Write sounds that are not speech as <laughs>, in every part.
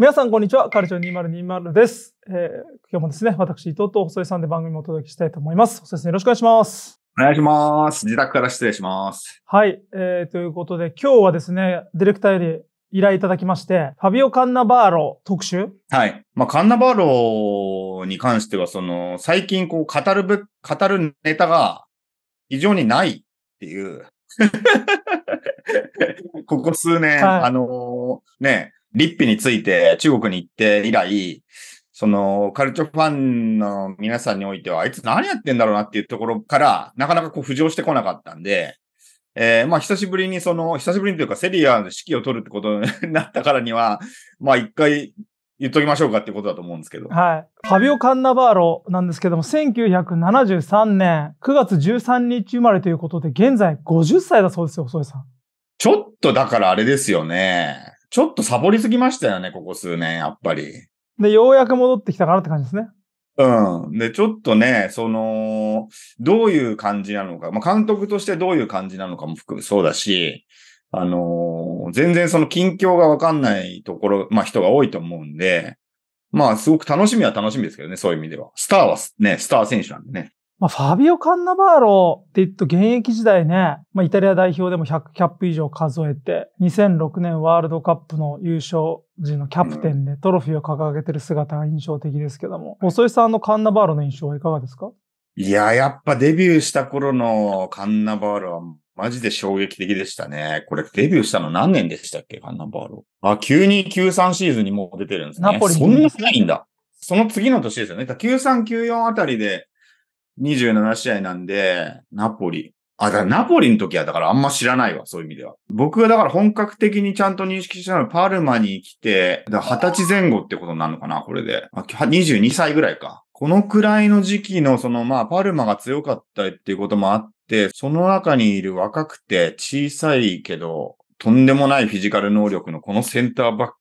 皆さん、こんにちは。カルチャー2020です。えー、今日もですね、私、伊藤と細井さんで番組をお届けしたいと思います。細井さん、よろしくお願いします。お願いします。自宅から失礼します。はい。えー、ということで、今日はですね、ディレクターより依頼いただきまして、ファビオ・カンナバーロ特集はい。まあ、カンナバーロに関しては、その、最近こう、語るぶ、語るネタが非常にないっていう <laughs> ここ数年、はい、あのー、ね、立ッについて中国に行って以来、その、カルチャーファンの皆さんにおいては、あいつ何やってんだろうなっていうところから、なかなかこう浮上してこなかったんで、えー、まあ久しぶりにその、久しぶりにというかセリアの指揮を取るってことになったからには、まあ一回言っときましょうかっていうことだと思うんですけど。はい。ファビオ・カンナバーロなんですけども、1973年9月13日生まれということで、現在50歳だそうですよ、細井さん。ちょっとだからあれですよね。ちょっとサボりすぎましたよね、ここ数年、やっぱり。で、ようやく戻ってきたからって感じですね。うん。で、ちょっとね、その、どういう感じなのか、まあ、監督としてどういう感じなのかも含めそうだし、あのー、全然その近況がわかんないところ、まあ人が多いと思うんで、まあすごく楽しみは楽しみですけどね、そういう意味では。スターはね、スター選手なんでね。まあ、ファビオ・カンナバーロって言うと現役時代ね、まあ、イタリア代表でも100キャップ以上数えて、2006年ワールドカップの優勝時のキャプテンでトロフィーを掲げてる姿が印象的ですけども、細井さんのカンナバーロの印象はいかがですか？いや、やっぱデビューした頃のカンナバーロはマジで衝撃的でしたね。これデビューしたの何年でしたっけカンナバーロ？あ、急に93シーズンにもう出てるんですね。ナポリ、そんなないんだ。その次の年ですよね。93、94あたりで27試合なんで、ナポリ。あ、だからナポリの時はだからあんま知らないわ、そういう意味では。僕がだから本格的にちゃんと認識したのはパルマに来て、だ20歳前後ってことになるのかな、これで。22歳ぐらいか。このくらいの時期の、そのまあ、パルマが強かったっていうこともあって、その中にいる若くて小さいけど、とんでもないフィジカル能力のこのセンターバック、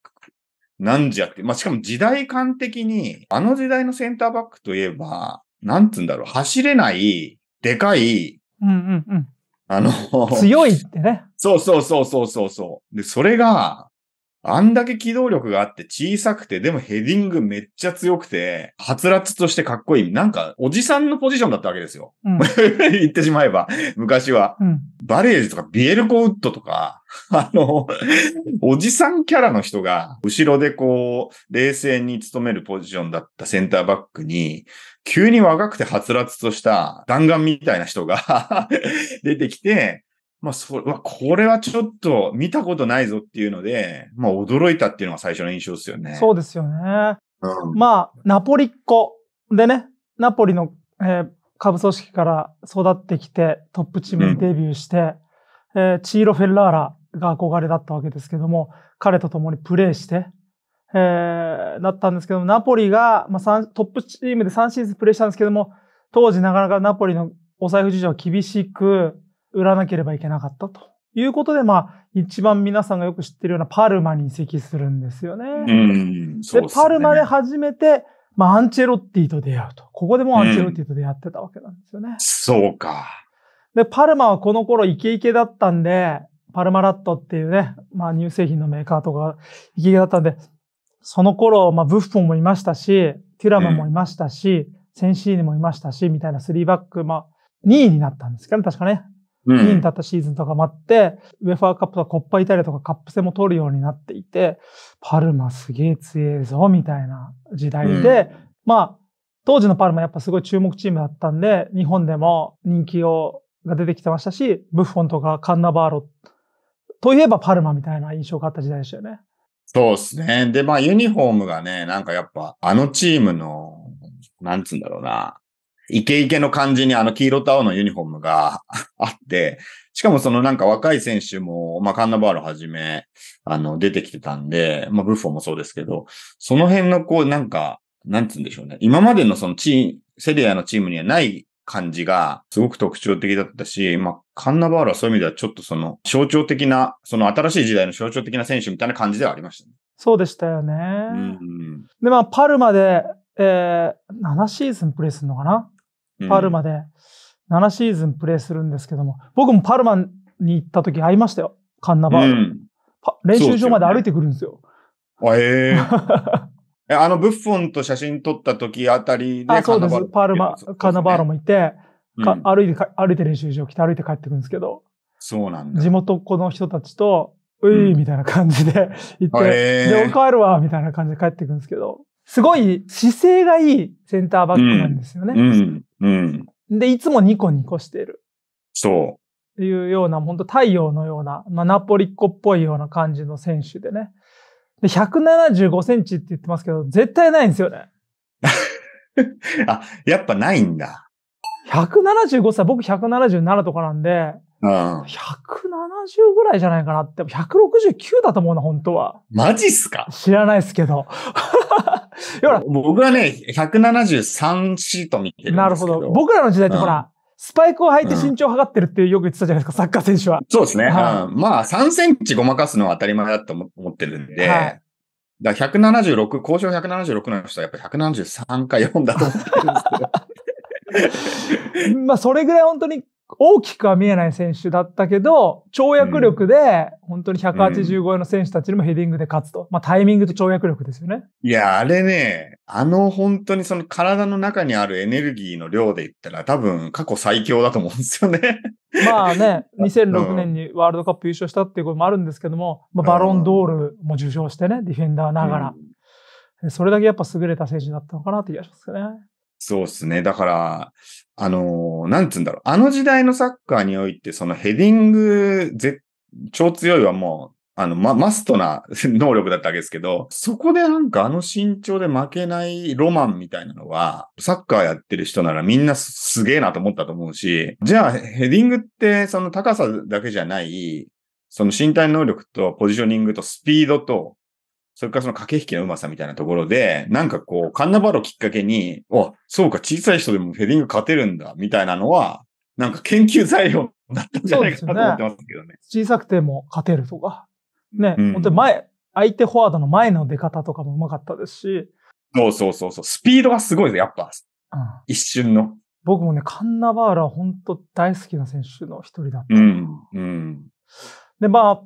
なんじゃって、まあ、しかも時代感的に、あの時代のセンターバックといえば、なんつうんだろう、走れない、でかい、うんうんうん。あの、強いってね。そうそうそうそうそうそう。で、それが、あんだけ機動力があって小さくて、でもヘディングめっちゃ強くて、はつらつとしてかっこいい。なんか、おじさんのポジションだったわけですよ。うん、<laughs> 言ってしまえば、昔は。うん、バレージとかビエルコウッドとか、あの、おじさんキャラの人が、後ろでこう、冷静に務めるポジションだったセンターバックに、急に若くてはつらつとした弾丸みたいな人が <laughs> 出てきて、まあ、それは、これはちょっと見たことないぞっていうので、まあ、驚いたっていうのが最初の印象ですよね。そうですよね。うん、まあ、ナポリっ子でね、ナポリの、えー、下部組織から育ってきて、トップチームにデビューして、うん、えー、チーロ・フェッラーラが憧れだったわけですけども、彼と共にプレーして、えー、なったんですけども、ナポリが、まあ、トップチームで3シーズンプレーしたんですけども、当時なかなかナポリのお財布事情は厳しく、売らなければいけなかったということで、まあ、一番皆さんがよく知ってるようなパルマに移籍するんですよね。うん、で、ね、パルマで初めて、まあ、アンチェロッティと出会うと。ここでもアンチェロッティと出会ってたわけなんですよね。うん、そうか。で、パルマはこの頃イケイケだったんで、パルマラットっていうね、まあ乳製品のメーカーとかイケイケだったんで、その頃、まあブッフォンもいましたし、テュラムもいましたし、うん、センシーニもいましたし、みたいな3バック、まあ2位になったんですかね、確かね。2位だったシーズンとかもあって、ウェファーカップとかコッパイタリアとかカップ戦も取るようになっていて、パルマすげえ強えぞ、みたいな時代で、うん、まあ、当時のパルマやっぱすごい注目チームだったんで、日本でも人気をが出てきてましたし、ブッフォンとかカンナバーロといえばパルマみたいな印象があった時代でしたよね。そうですね。で、まあユニフォームがね、なんかやっぱあのチームの、なんつうんだろうな、イケイケの感じにあの黄色と青のユニフォームが <laughs> あって、しかもそのなんか若い選手も、まあカンナバールはじめ、あの出てきてたんで、まあブッフォンもそうですけど、その辺のこうなんか、なんつうんでしょうね。今までのそのチー、セリアのチームにはない感じがすごく特徴的だったし、まあ、カンナバールはそういう意味ではちょっとその象徴的な、その新しい時代の象徴的な選手みたいな感じではありましたね。そうでしたよね。うん、で、まあ、パルマで、えー、7シーズンプレイするのかな？パルマで7シーズンプレーするんですけども、僕もパルマに行った時会いましたよ。カンナバール。うん、練習場まで歩いてくるんですよ。ええ <laughs> あの、ブッフォンと写真撮った時あたりで、あ、そうです。パールマ、カナバーロもいて、か歩いて、歩いて練習場来て歩いて帰ってくるんですけど、そうなんだ。地元この人たちと、うい、みたいな感じで <laughs> 行って、で、帰るわ、みたいな感じで帰ってくるんですけど、すごい姿勢がいいセンターバックなんですよね。うん。うん。で、いつもニコニコしてる。そう。いうような、本当太陽のような、まあ、ナポリっ子っぽいような感じの選手でね。で、175センチって言ってますけど、絶対ないんですよね。<laughs> あ、やっぱないんだ。175歳、僕177とかなんで、うん。170ぐらいじゃないかなって。169だと思うな、本当は。マジっすか？知らないっすけど。<laughs> 僕はね、173シート見てる。なるほど。僕らの時代ってほら、スパイクを履いて身長を測ってるってよく言ってたじゃないですか、サッカー選手は。そうですね。はい、うん、まあ、3センチごまかすのは当たり前だと思ってるんで、はい、だ176、交渉176の人はやっぱ173か4だと思ってるんですけど。<laughs> まあ、それぐらい本当に大きくは見えない選手だったけど、跳躍力で、本当に180超えの選手たちにもヘディングで勝つと。まあタイミングと跳躍力ですよね。いや、あれね、あの本当にその体の中にあるエネルギーの量で言ったら多分過去最強だと思うんですよね。まあね、<laughs> 2006年にワールドカップ優勝したっていうこともあるんですけども、まあ、バロンドールも受賞してね、ディフェンダーながら。それだけやっぱ優れた選手だったのかなって気がしますね。そうですね。だから、あのー、なんつうんだろう。あの時代のサッカーにおいて、そのヘディング、ぜ、超強いはもう、あの、ま、マストな <laughs> 能力だったわけですけど、そこでなんかあの身長で負けないロマンみたいなのは、サッカーやってる人ならみんなすげえなと思ったと思うし、じゃあヘディングってその高さだけじゃない、その身体能力とポジショニングとスピードとそれからその駆け引きのうまさみたいなところで、なんかこう、カンナバロきっかけに、お、そうか、小さい人でもヘディング勝てるんだ、みたいなのは、なんか研究材料だったんじゃないかなと思ってますけどね。ね小さくても勝てるとか。ね、うん、本当に前、相手フォワードの前の出方とかもうまかったですし。そうそうそうそう。スピードがすごいですやっぱ。うん、一瞬の。僕もね、カンナバーラは本当大好きな選手の一人だった。うん。うん。で、まあ、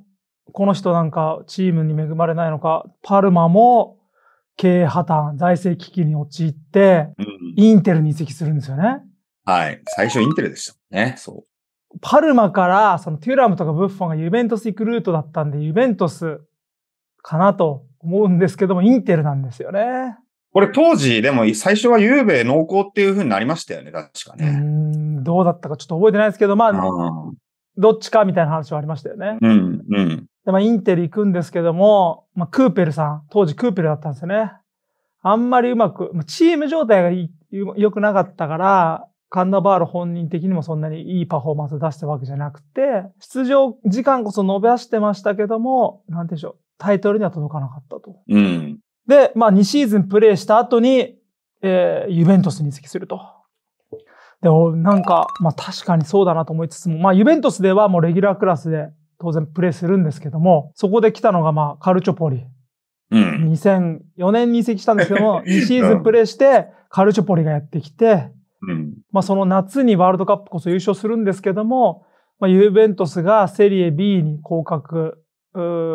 この人なんかチームに恵まれないのか、パルマも経営破綻、財政危機に陥って、うん、インテルに移籍するんですよね。はい。最初インテルでしたね。そう。パルマから、そのテュラムとかブッフォンがユベントス行くルートだったんで、ユベントスかなと思うんですけども、インテルなんですよね。これ当時、でも最初はユーベ濃厚っていう風になりましたよね、確かね。うん、どうだったかちょっと覚えてないですけど、まあ、どっちかみたいな話はありましたよね。うん、うん。で、まあ、インテル行くんですけども、まあ、クーペルさん、当時クーペルだったんですよね。あんまりうまく、チーム状態が良くなかったから、カンナバール本人的にもそんなにいいパフォーマンスを出したわけじゃなくて、出場時間こそ伸ばしてましたけども、なんでしょう、タイトルには届かなかったと。うん。で、まあ2シーズンプレイした後に、えー、ユベントスに移籍すると。でも、なんか、まあ確かにそうだなと思いつつも、まあユベントスではもうレギュラークラスで当然プレイするんですけども、そこで来たのがまあカルチョポリ。うん。2004年に移籍したんですけども、<laughs> 2シーズンプレイして、カルチョポリがやってきて、うん、まあその夏にワールドカップこそ優勝するんですけども、まあユーベントスがセリエ B に降格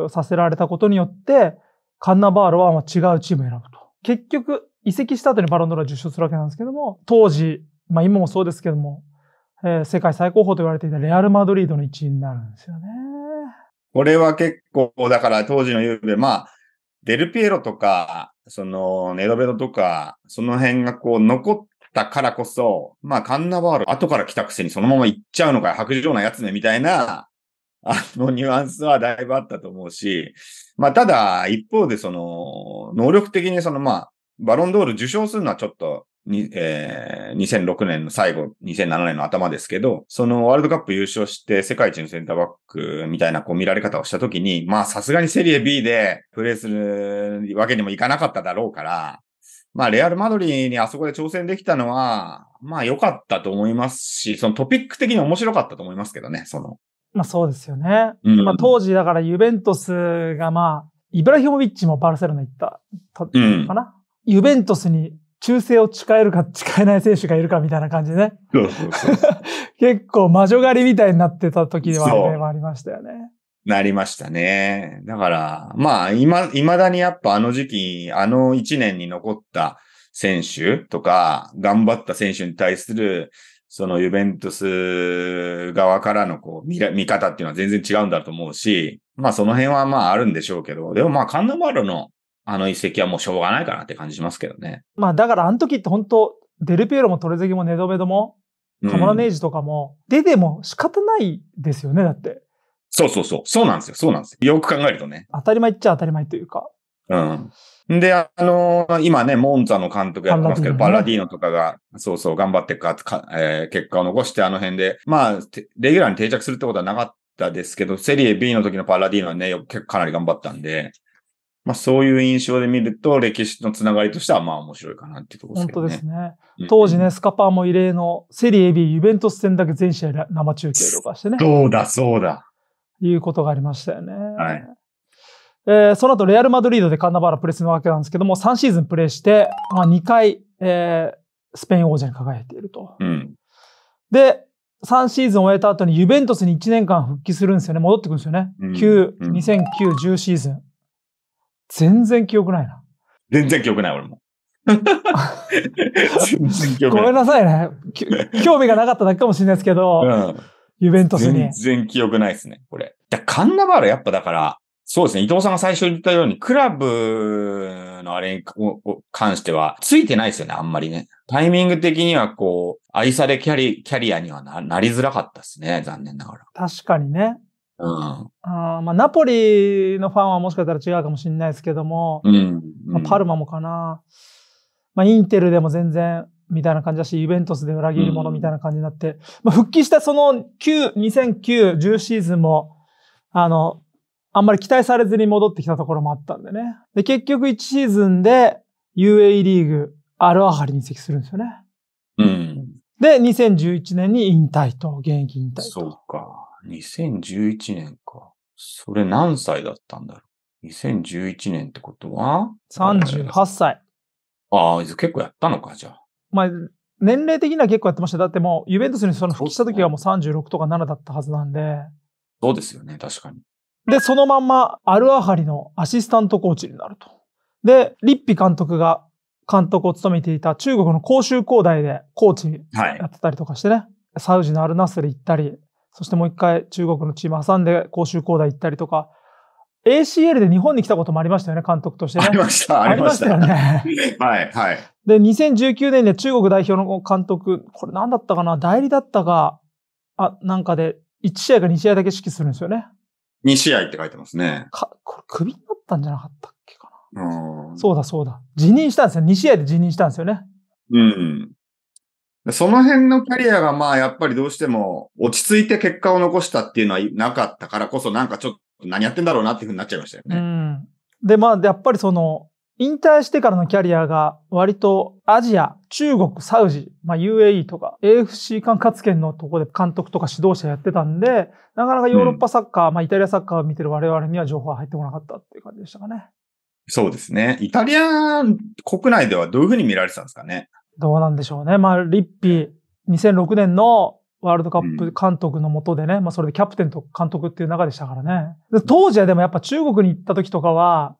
させられたことによって、カンナバールはまあ違うチームを選ぶと。結局、移籍した後にバロンドラ受賞するわけなんですけども、当時、まあ今もそうですけども、えー、世界最高峰と言われていたレアル・マドリードの一員になるんですよね。これは結構、だから当時のゆうべ、まあ、デルピエロとか、その、ネドベドとか、その辺がこう残ったからこそ、まあ、カンナバール、後から来たくせにそのまま行っちゃうのか、白状なやつね、みたいな、あのニュアンスはだいぶあったと思うし、まあ、ただ、一方でその、能力的にその、まあ、バロンドール受賞するのはちょっとに、えー、2006年の最後、2007年の頭ですけど、そのワールドカップ優勝して世界一のセンターバックみたいなこう見られ方をしたときに、まあさすがにセリエ B でプレーするわけにもいかなかっただろうから、まあレアルマドリーにあそこで挑戦できたのは、まあ良かったと思いますし、そのトピック的に面白かったと思いますけどね、その。まあそうですよね。うん、まあ当時だからユベントスがまあ、イブラヒモビッチもバルセロナ行ったかな、うん、ユベントスに忠誠を誓えるか誓えない選手がいるかみたいな感じでね。そうそうそう <laughs> 結構魔女狩りみたいになってた時ではありましたよね。なりましたね。だから、まあ、今、未だにやっぱあの時期、あの1年に残った選手とか、頑張った選手に対する、そのユベントス側からのこう見見方っていうのは全然違うんだと思うし、まあその辺はまああるんでしょうけど、でもまあカンナバロのあの遺跡はもうしょうがないかなって感じしますけどね。まあだからあの時って本当デルピエロもトレゼギもネドベドも、カモラネージとかも、出ても仕方ないですよね、だって。そうそうそう。そうなんですよ。そうなんですよ。よく考えるとね。当たり前っちゃ当たり前というか。うん。で、あのー、今ね、モンザの監督やってますけど、バラディーノとかが、そうそう、頑張ってか、かえー、結果を残して、あの辺で、まあ、レギュラーに定着するってことはなかったですけど、セリエ B の時のパラディーノはね、結構かなり頑張ったんで、まあそういう印象で見ると、歴史のつながりとしてはまあ面白いかなっていうところですね。本当ですね。当時ね、スカパーも異例のセリエ B ユベントス戦だけ全試合生中継とかしてね。そうだ、そうだ。いうことがありましたよね。はい。えー、その後、レアル・マドリードでカンナバーラプレスのわけなんですけども、3シーズンプレーして、まあ、2回、えー、スペイン王者に輝いていると。うん、で、3シーズンを終えた後にユベントスに1年間復帰するんですよね。戻ってくるんですよね。うん、9、2009、10シーズン。全然記憶ないな。全然記憶ない、俺も。<laughs> 全然記憶ない。ごめんなさいね。興味がなかっただけかもしれないですけど、うん、ユベントスに。全然記憶ないですね、これ。カンナバールやっぱだから、そうですね。伊藤さんが最初に言ったように、クラブのあれに関しては、ついてないですよね、あんまりね。タイミング的には、こう、愛されキャリキャリアにはななりづらかったですね、残念ながら。確かにね。うん。あまあ、ナポリのファンはもしかしたら違うかもしれないですけども、うん。まあ、パルマもかな。まあ、インテルでも全然、みたいな感じだし、ユベントスで裏切り者みたいな感じになって、うん、まあ、復帰したその9、2009、10シーズンも、あの、あんまり期待されずに戻ってきたところもあったんでね。で、結局1シーズンで UAE リーグ、アルアハリに移籍するんですよね。うん。で、2011年に引退と、現役引退と。そうか。2011年か。それ何歳だったんだろう？2011年ってことは ?38 歳。ああ、結構やったのか、じゃあ。まあ、年齢的には結構やってました。だってもう、ユベントスにその復帰した時はもう36とか7だったはずなんで。そうですよね、確かに。で、そのまんまアルアハリのアシスタントコーチになると。で、リッピ監督が監督を務めていた中国の広州工大でコーチやってたりとかしてね、はい、サウジのアルナスル行ったり、そしてもう一回中国のチーム挟んで広州工大行ったりとか、ACL で日本に来たこともありましたよね、監督としてね。ありました、ありました。よね。<laughs> はい、はい。で、2019年で中国代表の監督、これ何だったかな？代理だったか、あ、なんかで、1試合か2試合だけ指揮するんですよね。2試合って書いてますね。か、これクビになったんじゃなかったっけかな？うん。そうだそうだ。辞任したんですよ。2試合で辞任したんですよね。うん。その辺のキャリアがまあやっぱりどうしても落ち着いて結果を残したっていうのはなかったからこそなんかちょっと何やってんだろうなっていうふうになっちゃいましたよね。うん。で、まあやっぱりその引退してからのキャリアが割とアジア、中国、サウジ、まあ、UAE とか AFC 管轄権のところで監督とか指導者やってたんで、なかなかヨーロッパサッカー、うん、まあイタリアサッカーを見てる我々には情報は入ってこなかったっていう感じでしたかね。そうですね。イタリア国内ではどういうふうに見られてたんですかね？どうなんでしょうね。まあ、リッピー、2006年のワールドカップ監督のもとでね、うん、まあそれでキャプテンと監督っていう中でしたからね。当時はでもやっぱ中国に行った時とかは、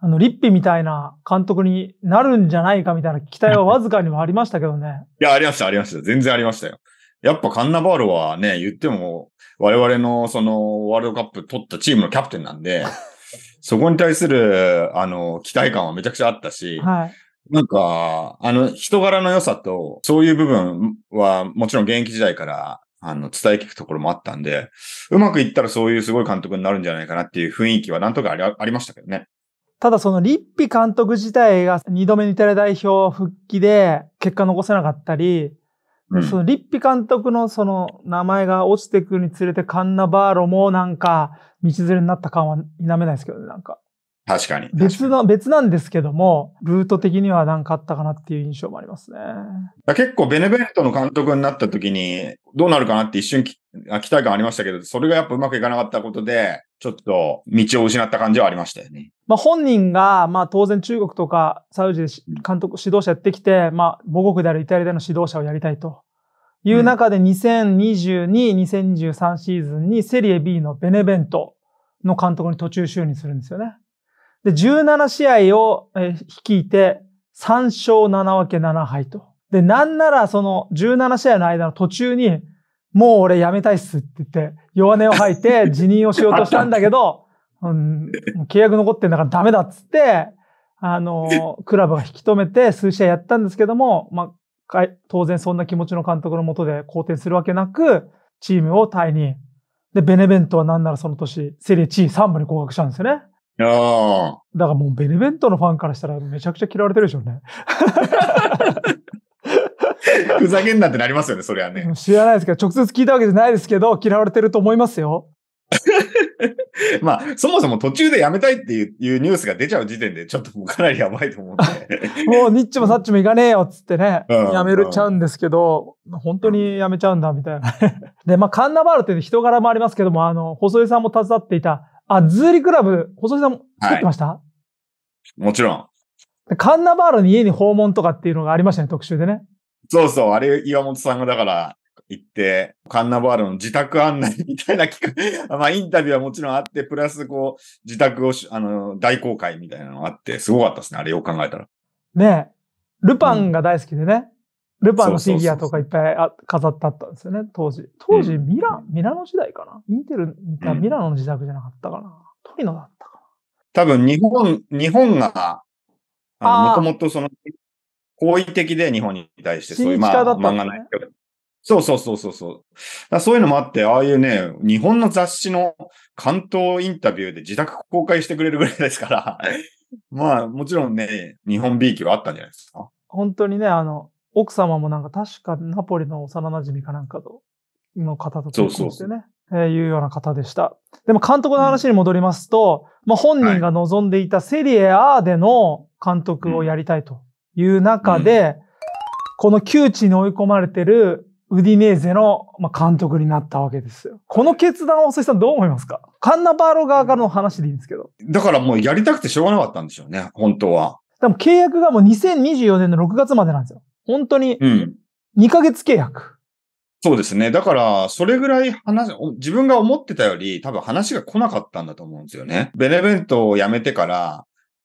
あの、リッピみたいな監督になるんじゃないかみたいな期待は <laughs> わずかにもありましたけどね。いや、ありました、ありました。全然ありましたよ。やっぱカンナバールはね、言っても、我々のそのワールドカップ取ったチームのキャプテンなんで、<laughs> そこに対する、あの、期待感はめちゃくちゃあったし、はい。なんか、あの、人柄の良さと、そういう部分はもちろん現役時代からあの、伝え聞くところもあったんで、うまくいったらそういうすごい監督になるんじゃないかなっていう雰囲気はなんとかありありましたけどね。ただそのリッピ監督自体が2度目にイタリア代表復帰で結果残せなかったり、うん、そのリッピ監督のその名前が落ちてくるにつれてカンナバーロもなんか道連れになった感は否めないですけどね、なんか。確かに。別の、別なんですけども、ルート的には何かあったかなっていう印象もありますね。結構ベネベントの監督になった時に、どうなるかなって一瞬期待感ありましたけど、それがやっぱうまくいかなかったことで、ちょっと道を失った感じはありましたよね。まあ本人が、まあ当然中国とかサウジで監督、指導者やってきて、まあ母国であるイタリアでの指導者をやりたいという中で2022、2023シーズンにセリエ B のベネベントの監督に途中就任するんですよね。で、17試合を率いて3勝7分け7敗と。で、なんならその17試合の間の途中に、もう俺辞めたいっすって言って、弱音を吐いて <laughs> 辞任をしようとしたんだけど、うん、契約残ってんだからダメだっつって、あの、クラブが引き止めて数試合やったんですけども、まあ、当然そんな気持ちの監督のもとで好転するわけなく、チームをタイに。で、ベネベントはなんならその年、セリエチー3部に降格したんですよね。ああ。だからもうベネベントのファンからしたらめちゃくちゃ嫌われてるでしょうね。ふざけんなってなりますよね、それはね。知らないですけど、直接聞いたわけじゃないですけど、嫌われてると思いますよ。<laughs> まあ、そもそも途中で辞めたいっていうニュースが出ちゃう時点で、ちょっとかなりやばいと思うんで。<laughs> もうニッチもサッチもいかねえよっつってね、うん、辞めるちゃうんですけど、本当に辞めちゃうんだみたいな。<laughs> で、まあ、カンナバールって人柄もありますけども、あの、細井さんも携わっていた、あ、ズーリクラブ、細井さんも作ってました、はい、もちろん。カンナバールに家に訪問とかっていうのがありましたね、特集でね。そうそう、あれ、岩本さんがだから、行って、カンナバールの自宅案内みたいな企画、<laughs> まあインタビューはもちろんあって、プラスこう、自宅をあの、大公開みたいなのがあって、すごかったですね、あれよく考えたら。ねえ。ルパンが大好きでね。うん、ルパンのフィギュアとかいっぱい飾ってあったんですよね、当時。当時、ミラン、ミラノ時代かな。インテルにいたミラノの自宅じゃなかったかな、トリノだったかな。多分、日本、日本が、もともとその、好意的で日本に対してそういう、まあ、漫画ないそうそうそうそうそう。そういうのもあって、ああいうね、日本の雑誌の関東インタビューで自宅公開してくれるぐらいですから、<laughs> まあ、もちろんね、日本 B 級はあったんじゃないですか。本当にね、あの、奥様もなんか確かナポリの幼馴染かなんかと、の方と結婚してね、そいうような方でした。でも監督の話に戻りますと、うん、まあ本人が望んでいたセリエ A での監督をやりたいという中で、うん、この窮地に追い込まれてるウディネーゼの監督になったわけですよ。この決断を、おささんどう思いますか？カンナバーロ側からの話でいいんですけど。だからもうやりたくてしょうがなかったんでしょうね、本当は。でも契約がもう2024年の6月までなんですよ。本当に。2ヶ月契約。うん、そうですね。だから、それぐらい話、自分が思ってたより多分話が来なかったんだと思うんですよね。ベネベントを辞めてから、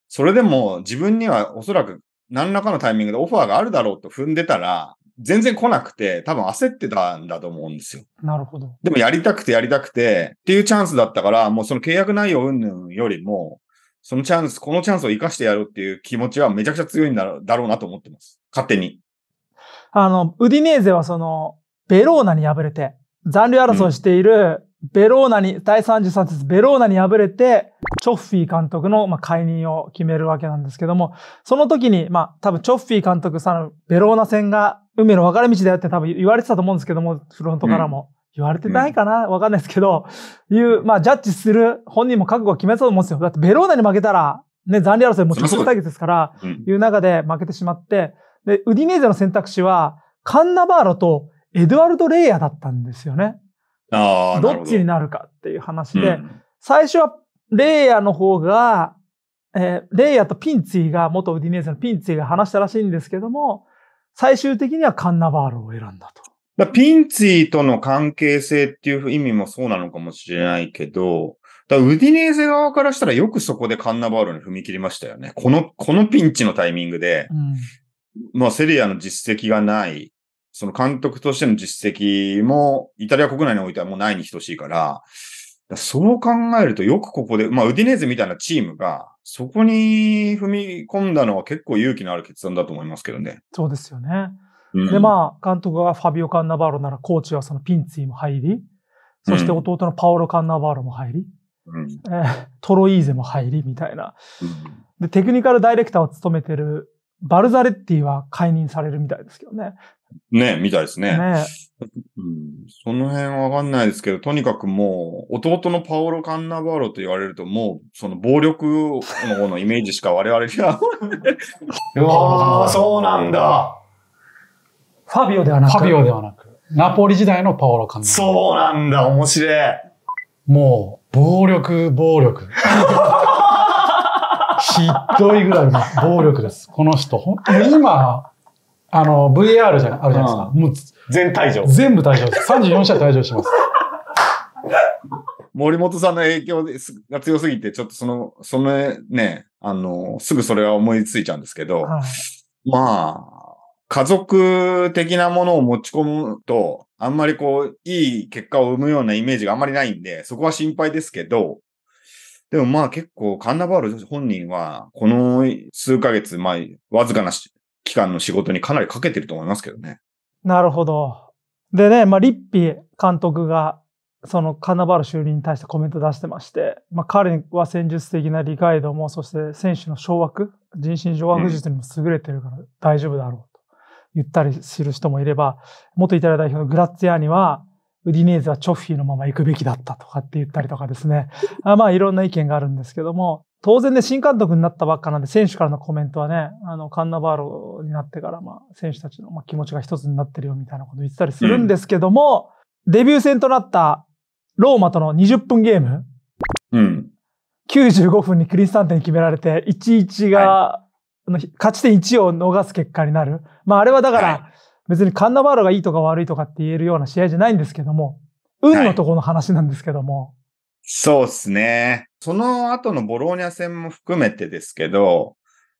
それでも自分にはおそらく何らかのタイミングでオファーがあるだろうと踏んでたら、全然来なくて、多分焦ってたんだと思うんですよ。なるほど。でもやりたくてやりたくてっていうチャンスだったから、もうその契約内容云々よりも、そのチャンス、このチャンスを生かしてやるっていう気持ちはめちゃくちゃ強いんだろうなと思ってます。勝手に。あの、ウディネーゼはその、ベローナに敗れて、残留争いしているベローナに、第33節、ベローナに敗れて、チョッフィー監督の、まあ、解任を決めるわけなんですけども、その時に、まあ、多分チョッフィー監督さんのベローナ戦が運命の分かれ道だよって多分言われてたと思うんですけども、フロントからも。うん言われてないかな？わかんないですけど、いう、まあ、ジャッジする本人も覚悟を決めたと思うんですよ。だってベローナに負けたら、ね、残留争いも直接対決ですから、いう中で負けてしまって、で、ウディネーゼの選択肢は、カンナバーロとエドワルド・レイヤだったんですよね。ああ、どっちになるかっていう話で、うん、最初はレイヤの方が、えー、レイヤとピンツィが、元ウディネーゼのピンツィが話したらしいんですけども、最終的にはカンナバールを選んだと。だピンツィとの関係性っていう意味もそうなのかもしれないけど、だウディネーゼ側からしたらよくそこでカンナバールに踏み切りましたよね。この、このピンチのタイミングで、うん、まあセリアの実績がない、その監督としての実績も、イタリア国内においてはもうないに等しいから、そう考えるとよくここで、まあ、ウディネーゼみたいなチームが、そこに踏み込んだのは結構勇気のある決断だと思いますけどね。そうですよね。うん、で、まあ、監督がファビオ・カンナバーロなら、コーチはそのピンツィも入り、そして弟のパオロ・カンナバーロも入り、うん、えー、トロイーゼも入り、みたいな、うん、で、テクニカルダイレクターを務めてるバルザレッティは解任されるみたいですけどね。ね、みたいですね。ねうん、その辺わかんないですけど、とにかくもう、弟のパオロ・カンナバーロと言われると、もう、その暴力ののイメージしか我々には。<laughs> うわそうなんだ。ファビオではなく。ファビオではなく。ナポリ時代のパオロ・カンナバーロ。そうなんだ、面白い。もう、暴力、暴力。<laughs> ひどいぐらいの暴力です。この人、本当に今、あの、VAR じゃあるじゃないですか。もう全退場。全部退場です。34試合退場します。<laughs> 森本さんの影響が強すぎて、ちょっとその、そのね、あの、すぐそれは思いついちゃうんですけど、はい、まあ、家族的なものを持ち込むと、あんまりこう、いい結果を生むようなイメージがあんまりないんで、そこは心配ですけど、でもまあ結構カンナバール本人は、この数ヶ月、まあ、わずかな期間の仕事にかなりかけてると思いますけどね。なるほど。でね、まあ、リッピー監督が、そのカンナバール就任に対してコメント出してまして、まあ、彼は戦術的な理解度も、そして選手の掌握、人心掌握術にも優れてるから大丈夫だろうと言ったりする人もいれば、元イタリア代表のグラッツィアには、ウディネーズはチョッフィーのまま行くべきだったとかって言ったりとかですね。あまあいろんな意見があるんですけども、当然ね、新監督になったばっかなんで、選手からのコメントはね、あの、カンナバールになってから、まあ、選手たちのまあ気持ちが一つになってるよみたいなことを言ってたりするんですけども、うん、デビュー戦となったローマとの20分ゲーム、うん。95分にクリスタンテに決められて、1-1が、はい、勝ち点1を逃す結果になる。まあ、あれはだから、はい別にカンナバールがいいとか悪いとかって言えるような試合じゃないんですけども、運のところの話なんですけども。はい、そうですね。その後のボローニャ戦も含めてですけど、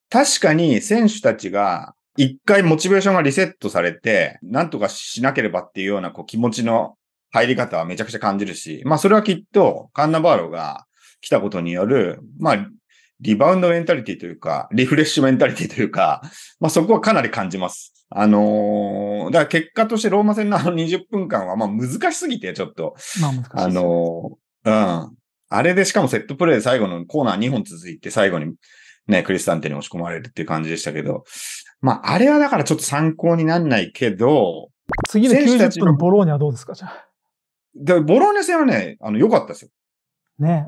確かに選手たちが一回モチベーションがリセットされて、なんとかしなければっていうようなこう気持ちの入り方はめちゃくちゃ感じるし、まあそれはきっとカンナバーロが来たことによる、まあリバウンドメンタリティというか、リフレッシュメンタリティというか、まあそこはかなり感じます。あのー、だから結果としてローマ戦のあの20分間はまあ難しすぎて、ちょっと。まあ難しい、あのー、うん。あれでしかもセットプレーで最後のコーナー2本続いて最後にね、クリスタンテに押し込まれるっていう感じでしたけど、まああれはだからちょっと参考になんないけど、次の90分のボローニャはどうですかじゃあ。で、ボローニャ戦はね、あの、良かったですよ。ね。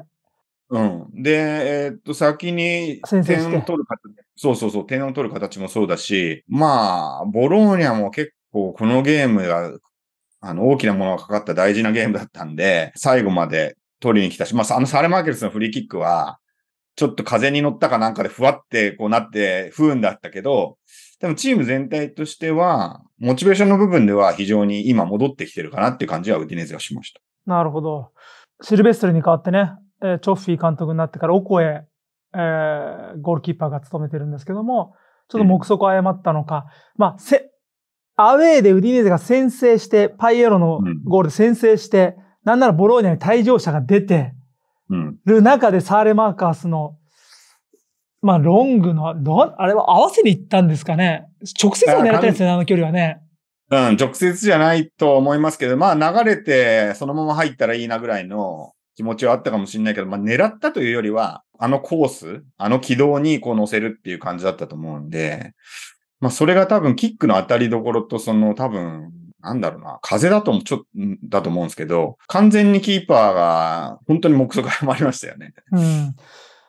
うん。で、えー、っと、先に点を取る形、そうそうそう、点を取る形もそうだし、まあ、ボローニャも結構このゲームが、あの、大きなものがかかった大事なゲームだったんで、最後まで取りに来たし、まあ、あの、サレマーケルスのフリーキックは、ちょっと風に乗ったかなんかでふわってこうなって不運だったけど、でもチーム全体としては、モチベーションの部分では非常に今戻ってきてるかなっていう感じはウディネーズがしました。なるほど。シルベストルに変わってね、えチョッフィー監督になってからオコエ、えー、ゴールキーパーが務めてるんですけども、ちょっと目測を誤ったのか、うん、まあ、せ、アウェーでウディネーゼが先制して、パイエロのゴールで先制して、うん、なんならボローニャに退場者が出て、る中でサーレマーカースの、まあ、ロングの、ど、あれは合わせに行ったんですかね。直接は狙ったんですよね、あの距離はね。うん、直接じゃないと思いますけど、まあ流れてそのまま入ったらいいなぐらいの気持ちはあったかもしれないけど、まあ、狙ったというよりは、あのコース、あの軌道にこう乗せるっていう感じだったと思うんで、まあ、それが多分キックの当たりどころと、その多分、なんだろうな、風だともちょっと、だと思うんですけど、完全にキーパーが本当に目測がまりましたよね。うん。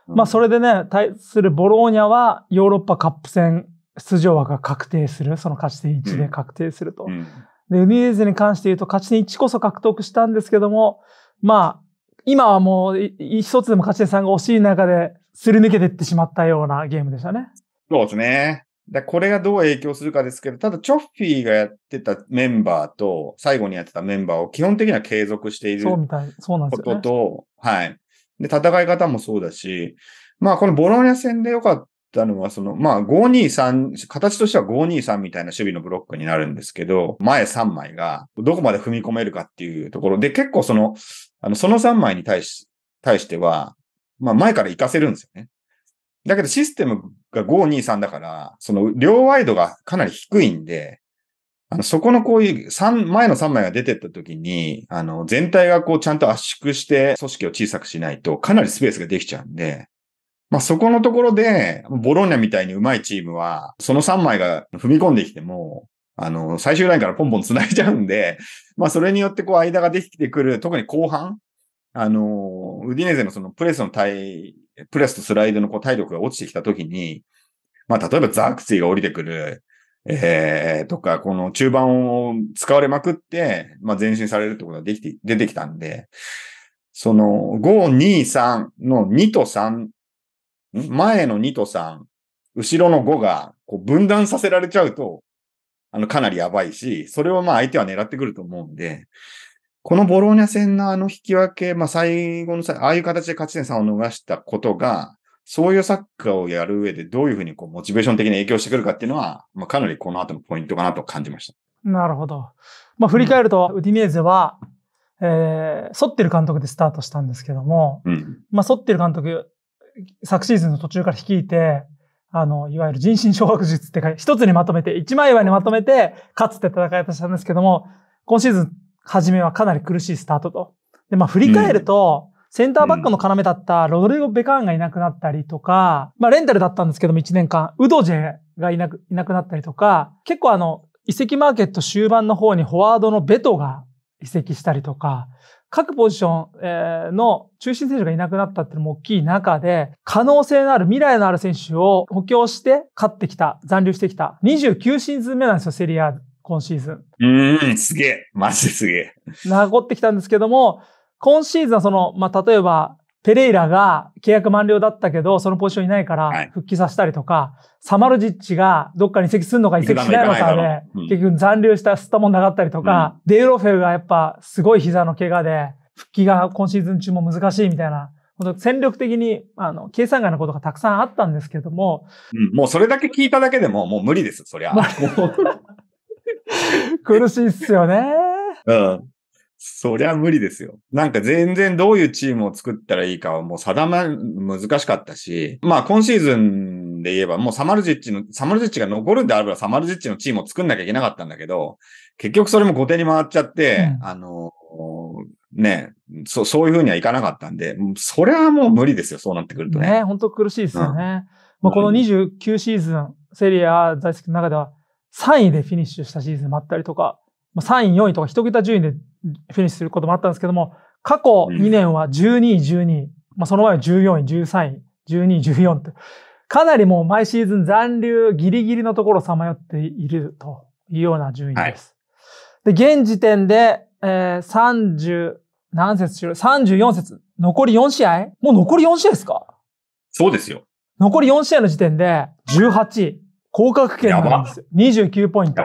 まあ、それでね、対するボローニャはヨーロッパカップ戦出場枠が確定する。その勝ち点1で確定すると。うん、で、ウニエーズに関して言うと勝ち点1こそ獲得したんですけども、まあ、今はもう一つでも勝ち点3が惜しい中ですり抜けていってしまったようなゲームでしたね。そうですね。でこれがどう影響するかですけど、ただチョッフィーがやってたメンバーと、最後にやってたメンバーを基本的には継続しているそうみたい。そうなんですことと、はい。で、戦い方もそうだし、まあこのボローニャ戦で良かったのは、その、まあ523、形としては523みたいな守備のブロックになるんですけど、前3枚がどこまで踏み込めるかっていうところで、結構その、あの、その3枚に対し、対しては、まあ前から行かせるんですよね。だけどシステムが523だから、その両ワイドがかなり低いんで、あの、そこのこういう3、前の3枚が出てった時に、あの、全体がこうちゃんと圧縮して組織を小さくしないとかなりスペースができちゃうんで、まあそこのところで、ボローニャみたいに上手いチームは、その3枚が踏み込んできても、あの、最終ラインからポンポン繋いじゃうんで、まあそれによってこう間ができてくる、特に後半、あの、ウディネゼのそのプレスの体、プレスとスライドのこう体力が落ちてきたときに、まあ例えばザークツィが降りてくる、えー、とか、この中盤を使われまくって、まあ前進されるってことができて、出てきたんで、その5、2、3の2と3、前の2と3、後ろの5がこう分断させられちゃうと、あの、かなりやばいし、それをまあ相手は狙ってくると思うんで、このボローニャ戦のあの引き分け、まあ最後のさ、ああいう形で勝ち点3を逃したことが、そういうサッカーをやる上でどういうふうにこうモチベーション的に影響してくるかっていうのは、まあかなりこの後のポイントかなと感じました。なるほど。まあ振り返ると、ウディネーゼは、えー、ソッテル監督でスタートしたんですけども、うん。まあソッテル監督、昨シーズンの途中から率いて、あの、いわゆる人心掌握術ってか、一つにまとめて、一枚岩にまとめて、勝つて戦い方したんですけども、今シーズン初めはかなり苦しいスタートと。で、まあ振り返ると、センターバックの要だったロドリゴ・ベカーンがいなくなったりとか、まあレンタルだったんですけども1年間、ウドジェがいなくいなくなったりとか、結構あの、移籍マーケット終盤の方にフォワードのベトが移籍したりとか、各ポジションの中心選手がいなくなったっていうのも大きい中で、可能性のある未来のある選手を補強して勝ってきた、残留してきた。29シーズン目なんですよ、セリア、今シーズン。うん、すげえ。マジですげえ。名残ってきたんですけども、今シーズンはその、まあ、例えば、ペレイラが契約満了だったけど、そのポジションいないから復帰させたりとか、はい、サマルジッチがどっかに移籍するのか移籍しないのかで、うん、結局残留した吸ったもんなかったりとか、うん、デイロフェルがやっぱすごい膝の怪我で、復帰が今シーズン中も難しいみたいな、本当戦力的に、あの、計算外のことがたくさんあったんですけども。うん、もうそれだけ聞いただけでももう無理です、そりゃ。<laughs> 苦しいっすよね。うん。そりゃ無理ですよ。なんか全然どういうチームを作ったらいいかはもう定まる、難しかったし、まあ今シーズンで言えばもうサマルジッチの、サマルジッチが残るんであればサマルジッチのチームを作んなきゃいけなかったんだけど、結局それも後手に回っちゃって、うん、あの、ね、そう、そういうふうにはいかなかったんで、それはもう無理ですよ、そうなってくるとね。ね、本当苦しいですよね。うん、まあ、この29シーズン、セリア在籍の中では3位でフィニッシュしたシーズンもあったりとか、まあ、3位、4位とか一桁順位でフィニッシュすることもあったんですけども、過去2年は12位、12位、まあ、その前は14位、13位、12位、14って、かなりもう毎シーズン残留ギリギリのところをさまよっているというような順位です。はい、で、現時点で、えー、30、何節しろ ?34 節。残り4試合？もう残り4試合ですか？そうですよ。残り4試合の時点で18位。降格圏なんですよ。29ポイント。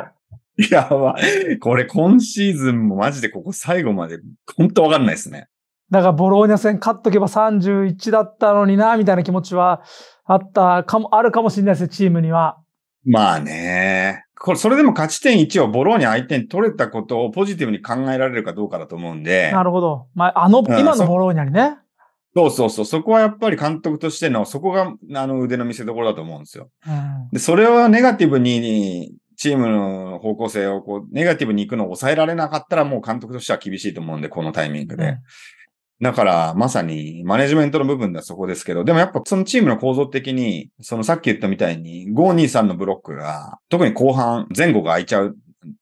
やば。これ今シーズンもマジでここ最後まで本当わかんないですね。だからボローニャ戦勝っとけば31だったのにな、みたいな気持ちはあったかも、あるかもしれないですチームには。まあね。これ、それでも勝ち点1をボローニャ相手に取れたことをポジティブに考えられるかどうかだと思うんで。なるほど。まあ、あの、今のボローニャにね。そうそうそう。そこはやっぱり監督としての、そこが、あの、腕の見せ所だと思うんですよ。うん、で、それをネガティブに、チームの方向性をこう、ネガティブに行くのを抑えられなかったらもう監督としては厳しいと思うんで、このタイミングで。うんだから、まさに、マネジメントの部分ではそこですけど、でもやっぱそのチームの構造的に、そのさっき言ったみたいに、523のブロックが、特に後半、前後が空いちゃう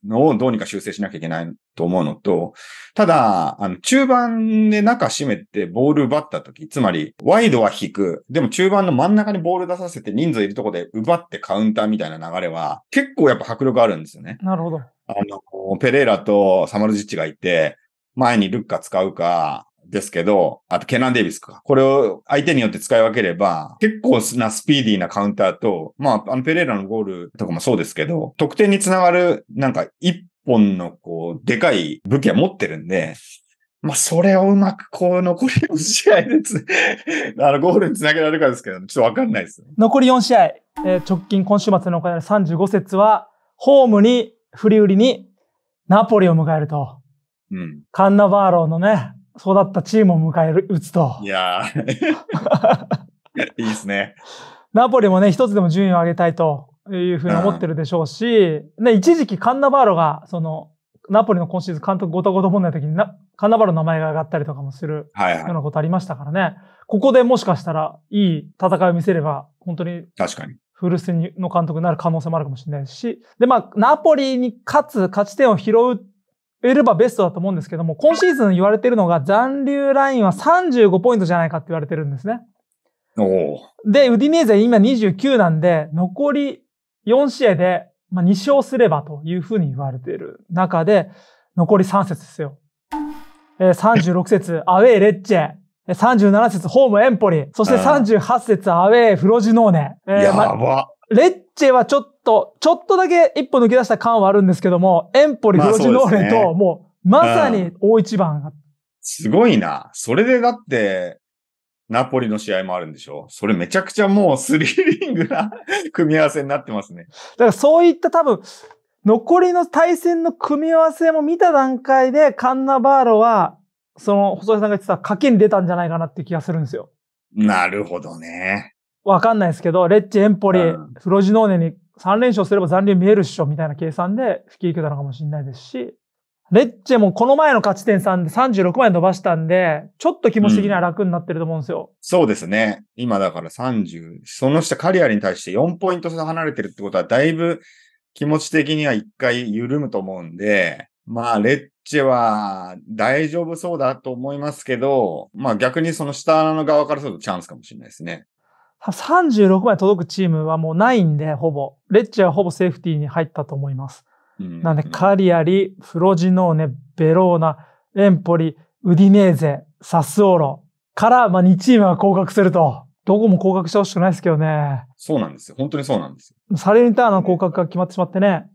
のをどうにか修正しなきゃいけないと思うのと、ただ、あの、中盤で中締めてボール奪った時、つまり、ワイドは引く、でも中盤の真ん中にボール出させて人数いるとこで奪ってカウンターみたいな流れは、結構やっぱ迫力あるんですよね。なるほど。あの、ペレーラとサマルジッチがいて、前にルッカ使うか、ですけど、あとケナン・デイビスか。これを相手によって使い分ければ、結構なスピーディーなカウンターと、まあ、あのペレーラのゴールとかもそうですけど、得点につながる、なんか一本のこう、でかい武器は持ってるんで、まあ、それをうまくこう、残り4試合でつ、<laughs> あの、ゴールにつなげられるかですけど、ちょっとわかんないです、残り4試合、えー、直近今週末の行われる35節は、ホームに、振り売りに、ナポリを迎えると。うん。カンナバーローのね、そうだったチームを迎える、打つと。いやー。<laughs> いいですね。ナポリもね、一つでも順位を上げたいというふうに思ってるでしょうし、ね、一時期カンナバーロが、その、ナポリの今シーズン監督ごたごた問題の時にな、カンナバーロの名前が上がったりとかもするようなことありましたからね。はいはい、ここでもしかしたらいい戦いを見せれば、本当に。確かに。フルスの監督になる可能性もあるかもしれないし。で、まあ、ナポリに勝つ、勝ち点を拾う得ればベストだと思うんですけども、今シーズン言われてるのが残留ラインは35ポイントじゃないかって言われてるんですね。で、ウディネーゼ今29なんで、残り4試合で、まあ、2勝すればというふうに言われている中で、残り3節ですよ。えー、36節、アウェイレッチェ。37節、ホームエンポリ。そして38節、アウェイフロジノーネ。えー、やば。まレッチェはちょっと、ちょっとだけ一歩抜け出した感はあるんですけども、エンポリ、フロジノーレと、もまさに大一番。すごいな。それでだって、ナポリの試合もあるんでしょ？それめちゃくちゃもうスリリングな <laughs> 組み合わせになってますね。だからそういった多分、残りの対戦の組み合わせも見た段階で、カンナバーロは、その、細井さんが言ってた賭けに出たんじゃないかなって気がするんですよ。なるほどね。わかんないですけど、レッチ、エンポリ、うんフロジノーネに3連勝すれば残留見えるっしょ、みたいな計算で引き受けたのかもしれないですし、レッチェもこの前の勝ち点3で36まで伸ばしたんで、ちょっと気持ち的には楽になってると思うんですよ。そうですね。今だから30、その下カリアリに対して4ポイント差離れてるってことは、だいぶ気持ち的には一回緩むと思うんで、まあ、レッチェは大丈夫そうだと思いますけど、まあ逆にその下の側からするとチャンスかもしれないですね。36まで届くチームはもうないんで、ほぼ。レッチェはほぼセーフティーに入ったと思います。うんなんで、カリアリ、フロジノーネ、ベローナ、エンポリ、ウディネーゼ、サスオロから、まあ2チームが降格すると。どこも降格してほしくないですけどね。そうなんですよ。本当にそうなんですよ。サレニターナの降格が決まってしまってね。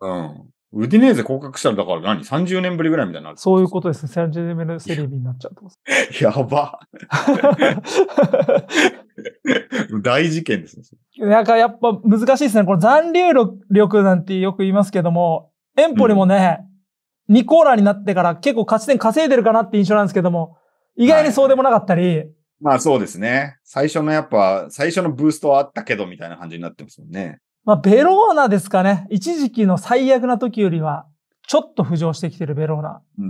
うん。ウディネーゼ降格したらだから何 ?30 年ぶりぐらいみたいになる。そういうことですね。センジメルセリビになっちゃうってこと。やば。<laughs> <laughs> 大事件ですね。なんかやっぱ難しいですね。この残留力なんてよく言いますけども、エンポリもね、2コーラーになってから結構勝ち点稼いでるかなって印象なんですけども、意外にそうでもなかったり、まあそうですね。最初のやっぱ、最初のブーストはあったけどみたいな感じになってますもんね。まあベローナですかね。一時期の最悪な時よりは、ちょっと浮上してきてるベローナ。う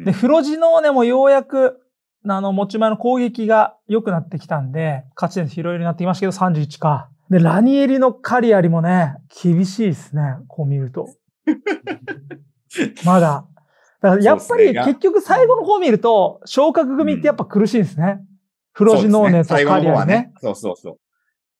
ん。で、フロジノーネもようやく、あの、持ち前の攻撃が良くなってきたんで、勝ち点広いようになってきましたけど、31か。で、ラニエリのカリアリもね、厳しいですね。こう見ると。<laughs> まだ。だからやっぱり結局最後の方見ると、昇格組ってやっぱ苦しいんですね。フロジノーネとカリアリねね。。そうそうそう。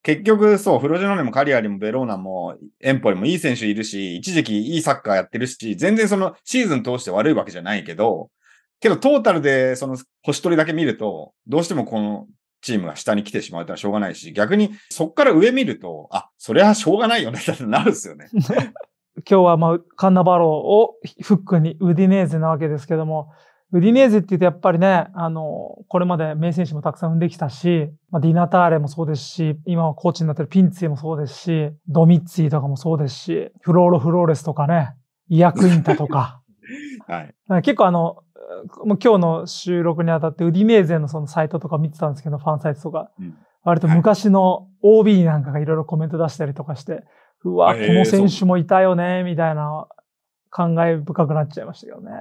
結局、そう、フロジノーネもカリアリもベローナもエンポリもいい選手いるし、一時期いいサッカーやってるし、全然そのシーズン通して悪いわけじゃないけど、けどトータルでその星取りだけ見ると、どうしてもこのチームが下に来てしまうってのはしょうがないし、逆にそっから上見ると、あ、それはしょうがないよねってなるんですよね。<laughs> 今日はまあ、カンナバローをフックにウディネーゼなわけですけども、ウディネーゼって言うとやっぱりね、あの、これまで名選手もたくさん生んできたし、まあ、ディナターレもそうですし、今はコーチになってるピンツィもそうですし、ドミッツィとかもそうですし、フローロ・フローレスとかね、イヤクインタとか。<laughs> はい。結構あの、もう今日の収録にあたってウディネーゼのそのサイトとか見てたんですけど、ファンサイトとか。うん割と昔の OB なんかがいろいろコメント出したりとかして、うわ、この選手もいたよね、みたいな感慨深くなっちゃいましたけどね。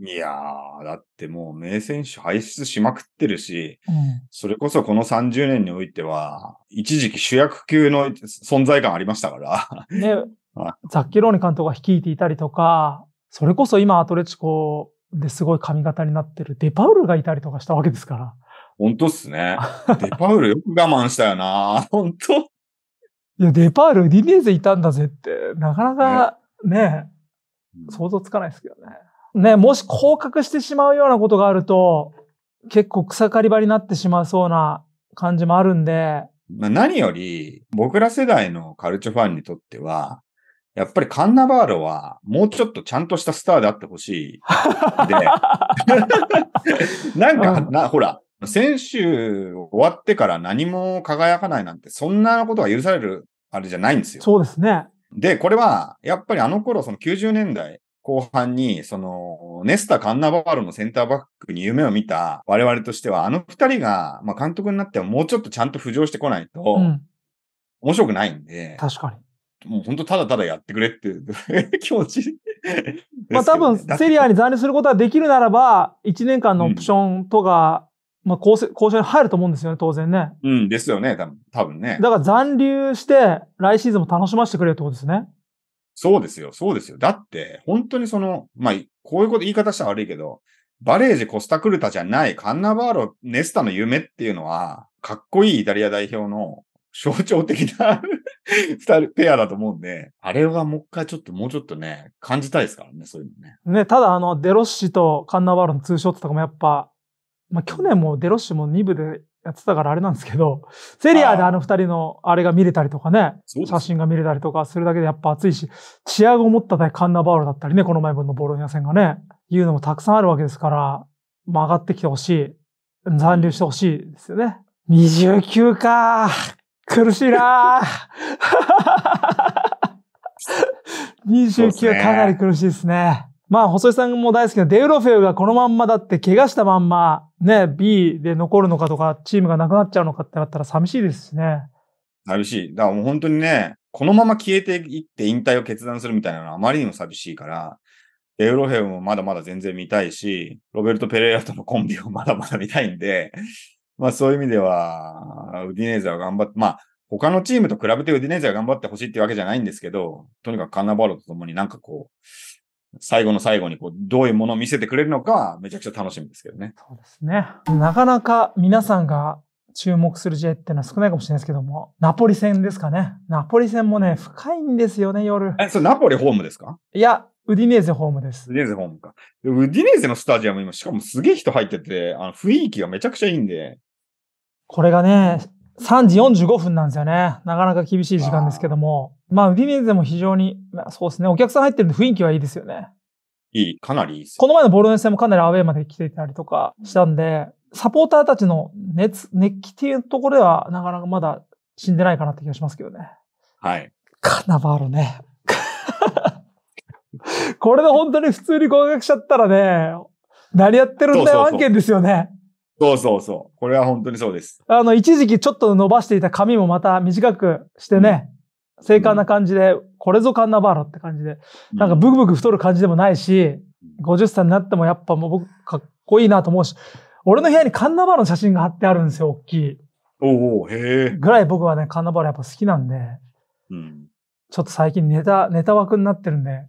いやー、だってもう名選手輩出しまくってるし、うん。それこそこの30年においては、一時期主役級の存在感ありましたから。ね <laughs> は、ザッケローニ監督が率いていたりとか、それこそ今アトレチコですごい髪型になってる。デパウルがいたりとかしたわけですから。本当っすね。デパウルよく我慢したよな。<laughs> 本当。いや、デパウル、ディネーゼいたんだぜって、なかなかね、想像つかないですけどね。ね、もし降格してしまうようなことがあると、結構草刈り場になってしまいそうな感じもあるんで、まあ、何より、僕ら世代のカルチャーファンにとっては、やっぱりカンナバーロはもうちょっとちゃんとしたスターであってほしい。で、なんか、うんな、ほら、選手終わってから何も輝かないなんて、そんなことが許されるあれじゃないんですよ。そうですね。で、これは、やっぱりあの頃、その90年代後半に、その、ネスタ・カンナバーロのセンターバックに夢を見た我々としては、あの二人が、まあ、監督になってももうちょっとちゃんと浮上してこないと、うん。面白くないんで、確かに。もう本当ただただやってくれっていう <laughs> 気持ち、まあ多分、セリアに残留することができるならば、1年間のオプションとか、まあ交渉交渉に入ると思うんですよね、当然ね。うんですよね、多分多分ね。だから残留して、来シーズンも楽しませてくれるってことですね。そうですよ、そうですよ。だって、本当にその、まあ、こういうこと言い方したら悪いけど、バレージ、コスタクルタじゃないカンナバーロ、ネスタの夢っていうのは、かっこいいイタリア代表の象徴的な <laughs> 二人、ペアだと思うんで、あれはもう一回ちょっと、もうちょっとね、感じたいですからね、そういうのね。ね、ただあの、デロッシとカンナバーロのツーショットとかもやっぱ、まあ去年もデロッシも2部でやってたからあれなんですけど、セリエAであの二人のあれが見れたりとかね、写真が見れたりとかするだけでやっぱ熱いし、チアゴ・モッタ対カンナバーロだったりね、この前分のボローニャ戦がね、いうのもたくさんあるわけですから、まあ上がってきてほしい。残留してほしいですよね。29か苦しいな29はかなり苦しいですね。まあ、細井さんも大好きなデウロフェウがこのまんまだって怪我したまんま、ね、B で残るのかとか、チームがなくなっちゃうのかってなったら寂しいですしね。寂しい。だからもう本当にね、このまま消えていって引退を決断するみたいなのはあまりにも寂しいから、デウロフェウもまだまだ全然見たいし、ロベルト・ペレイラとのコンビをまだまだ見たいんで、まあそういう意味では、ウディネーゼは頑張って、まあ他のチームと比べてウディネーゼは頑張ってほしいっていうわけじゃないんですけど、とにかくカンナバロと共になんかこう、最後の最後にこうどういうものを見せてくれるのかめちゃくちゃ楽しみですけどね。そうですね。なかなか皆さんが注目する試合っていうのは少ないかもしれないですけども、ナポリ戦ですかね。ナポリ戦もね、深いんですよね、夜。え、それナポリホームですか？いや、ウディネーゼホームです。ウディネーゼホームか。ウディネーゼのスタジアム今、しかもすげえ人入ってて、あの雰囲気がめちゃくちゃいいんで。これがね、3時45分なんですよね。なかなか厳しい時間ですけども。まあ、ウディネーゼも非常に、まあ、そうですね。お客さん入ってるんで雰囲気はいいですよね。いい。かなりいいです。この前のボロネ戦もかなりアウェーまで来ていたりとかしたんで、サポーターたちの熱、熱気っていうところでは、なかなかまだ死んでないかなって気がしますけどね。はい。カナバーロね。<laughs> これで本当に普通に合格しちゃったらね、何やってるんだよ案件ですよね。そうそうそう。これは本当にそうです。あの、一時期ちょっと伸ばしていた髪もまた短くしてね、精悍な感じで、これぞカンナバーロって感じで、なんかブクブク太る感じでもないし、50歳になってもやっぱもう僕かっこいいなと思うし、俺の部屋にカンナバーロの写真が貼ってあるんですよ、大きい。おおへえ。ぐらい僕はね、カンナバーロやっぱ好きなんで、うん、ちょっと最近ネタ、ネタ枠になってるんで、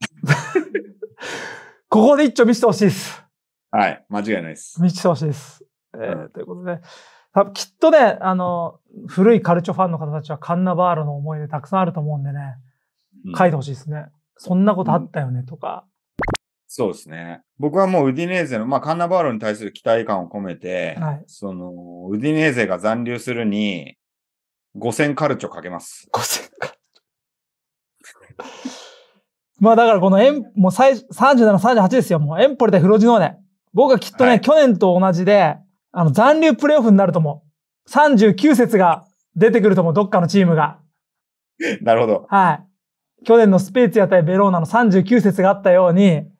<laughs> ここで一丁見せてほしいです。はい、間違いないです。見せてほしいです。えー、ということで、多分きっとね、あの、古いカルチョファンの方たちはカンナバーロの思い出たくさんあると思うんでね、うん、書いてほしいですね。そんなことあったよね、とか。そうですね。僕はもうウディネーゼの、まあ、カンナバーロに対する期待感を込めて、はい、その、ウディネーゼが残留するに、5000カルチョかけます。5000カルチョ。まあだからこのエン、もう37、38ですよ。もうエンポリ対フロジノーネ。僕はきっとね、はい、去年と同じで、あの残留プレイオフになると思う。39節が出てくると思う、どっかのチームが。<laughs> なるほど。はい。去年のスペーツィア対ベローナの39節があったように、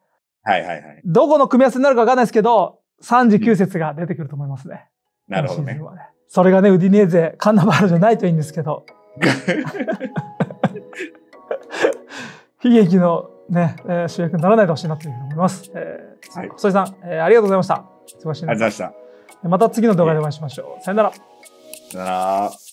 はいはいはい。どこの組み合わせになるかわかんないですけど、39節が出てくると思いますね。なるほどね。それがね、ウディネーゼ、カンナバールじゃないといいんですけど。<laughs> 悲劇のね、えー、主役にならないでほしいなというふうに思います。えー、はい。細井さん、えー、ありがとうございました。忙しいありがとうございました。また次の動画でお会いしましょう。さよなら。さよなら。